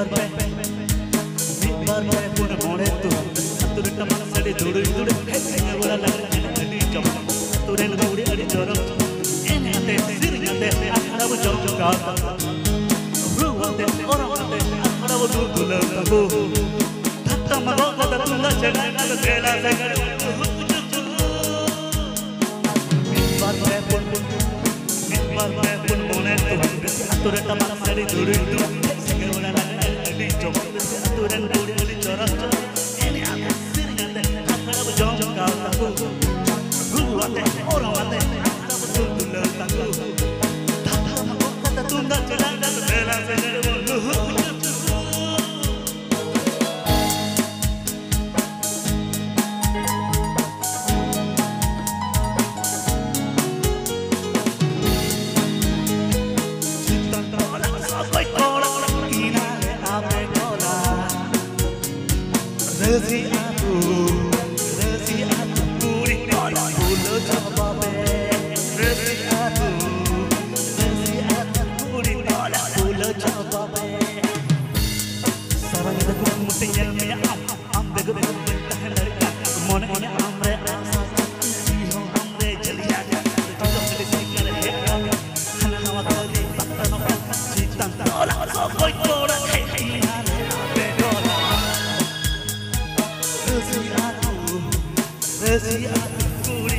ಬರ್ಪೆ ನೀನ್ ಬರ್ಪೆ ಪುನ ಮೊಳೆತ್ತು ತುರು ಟಮನ ಸಡಿ ದುಡು ದುಡು ಹೆಂಗೆ ಉಳಲ ನಡಿ ಜಮ ತುರೆನ ಗೌಡಿ ಅಡಿ ಜರ ಏನತೆ ಸಿರಿಗತೆ ಅಹಡವ ಜೌಕಾ ರೂವಂತೆ ಒರವಂತೆ ಅಹಡವ ದುಡುಲ ಬೋ ತತ್ತ ಮಗದ ತುಂದ ಚಡನ ತೇಲ ಸಗಡ ಬರ್ಪೆ ಪುನ ಬರ್ಪೆ ಪುನ ಮೊಳೆತ್ತು ತುರು ಟಮನ ಸಡಿ ದುಡು ದುಡು adi jam Lezi aku Lezi aku Puri Puri Pula kababe Lezi rezi aku puri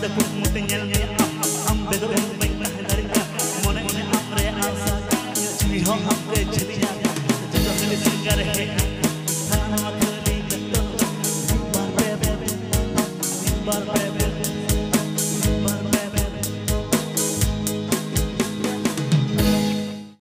da ko mu teñal mi am am am